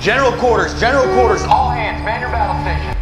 General quarters, general quarters, all hands, man your battle station.